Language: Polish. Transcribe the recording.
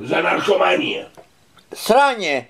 Za narkomanię. Sranie,